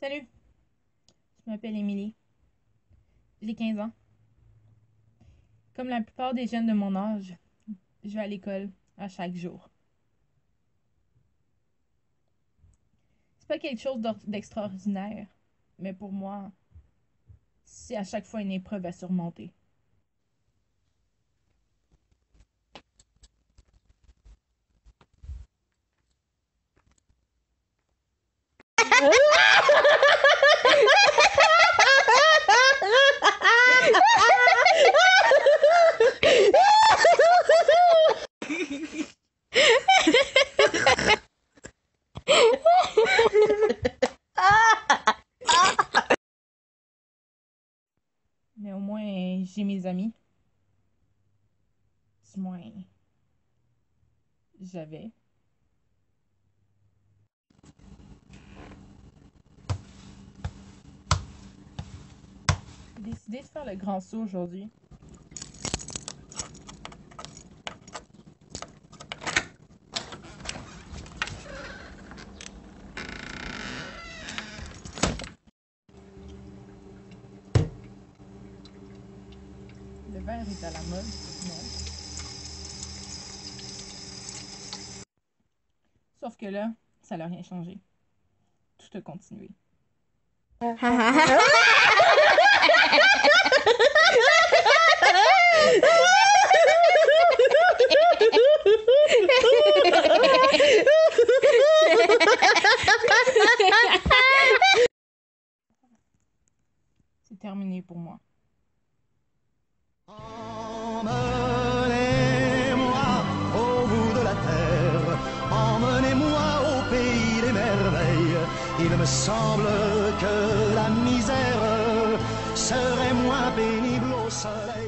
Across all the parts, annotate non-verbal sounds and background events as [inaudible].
Salut, je m'appelle Émilie. J'ai 15 ans. Comme la plupart des jeunes de mon âge, je vais à l'école à chaque jour. C'est pas quelque chose d'extraordinaire, mais pour moi, c'est à chaque fois une épreuve à surmonter. [laughs] Mais au moins, j'ai mes amis. Du moins, j'avais. J'ai décidé de faire le grand saut aujourd'hui. Est à la mode? Sauf que là, ça n'a rien changé. Tout a continué. C'est terminé pour moi. Emmenez-moi au bout de la terre, emmenez-moi au pays des merveilles. Il me semble que la misère serait moins pénible au soleil.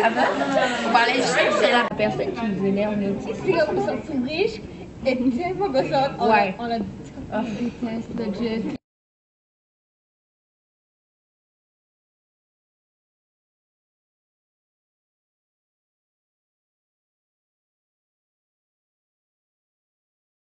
Ça va? On parlait juste de la personne qui nous énerve, nous. Tu sais, C'est comme sortir riche et tellement. On Ouais. A, on a on déteste le jet.